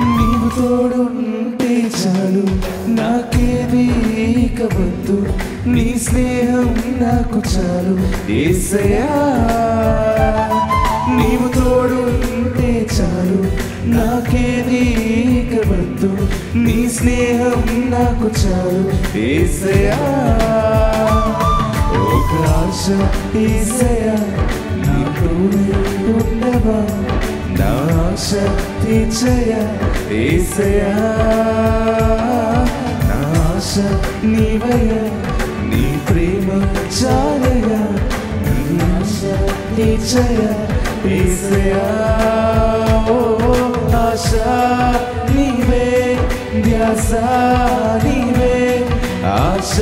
నీవు తోడుంటే చాలు. నాకేది కవద్దు నీ స్నేహం నాకు చాలు. ఏసయా నీవు తోడుంటే చాలు. నాకేది కవద్దు నీ స్నేహం నాకు చాలు. ఏసయా ఒక ఆశ ఏసయా నీ ఉండవా? నా ఆశ తీర్చయ ఏసయా నా ఆశ నీ ప్రేమ చాలయ నీ ఆశ తీర్చయ ఏసయా ఓ ఆశ నీవే ధ్యాస నీవే ఆశ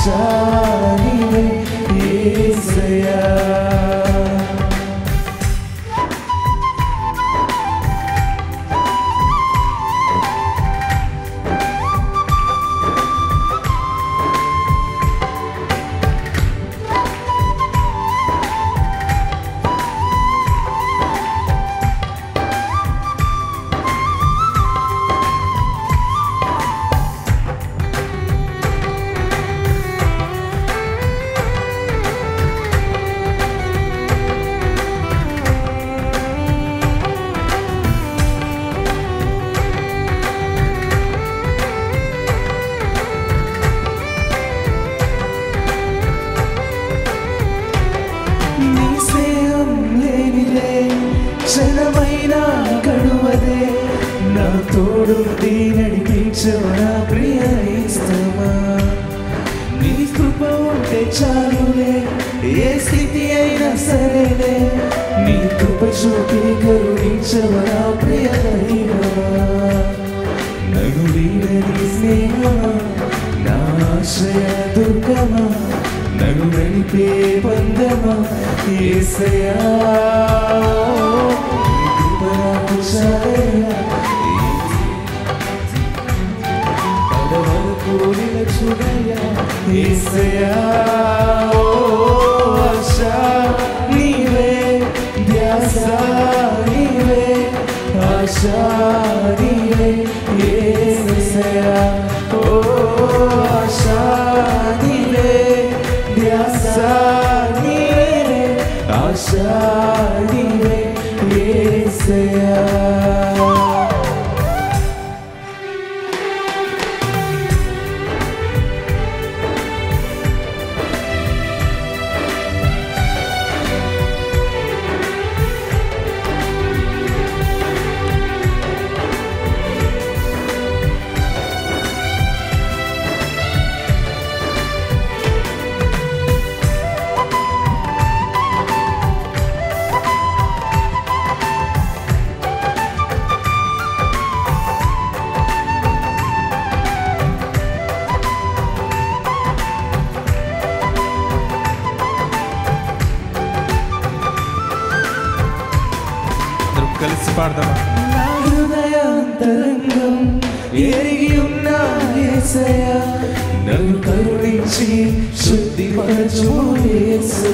ఆశ చాలులే ఏ స్థితి అయినా సరేలే నీ కృప చూపి కరుణించవరా ప్రియ దైవమా నన్ను వీడని స్నేహమా నా ఆశ్రయ దుర్గమా. నన్ను నడిపే బంధమా ఏసయా కృప నాకు చాలయ్యా. నిలచుడయ్యా. ఏసయా ఓ ఆశ నీవే ధ్యాస నీవే ఆశ నీవే ఏసయా ఓ ఆశ నీవే ధ్యాస నీవే ఆశ నీవే ఏసయా చేసి పాడదామా? హృదయాంతరంగం ఎరిగి ఉన్న యేసయ్య నన్ను కరుణించి శుద్ధిపరచు యేసు.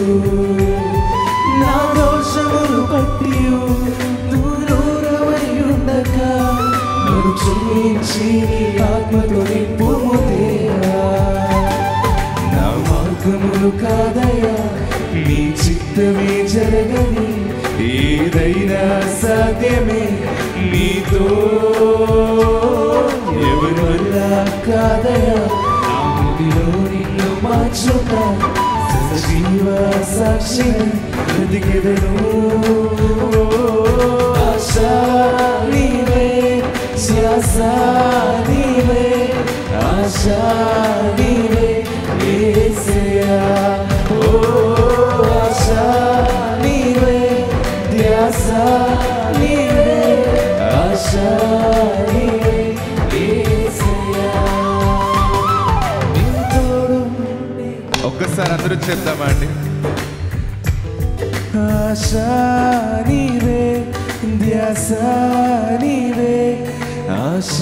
నా దోషములు పట్టి దూరమై ఉండక నన్ను క్షమించి నీ ఆత్మతో నింపుము నా మార్గములు కాదయా నీ చిత్తమే జరగని సాధ్యమే నీతో. ఎవరి కాదయా ఆమెలో నిన్ను మార్చుట సజీవ సాక్షి బ్రతికెదను. ఆశ నీవే శ్వాస నీవే ఆశ ఒక్కసారి అందరూ చేద్దామా అండి ఆశ నీవే ధ్యాస నీవే ఆశ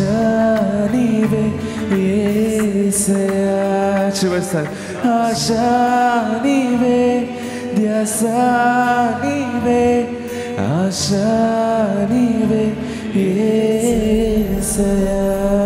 నీవే యేసయ్యా చివరిసారి ఆశ నీవే ధ్యాస Yes, yeah.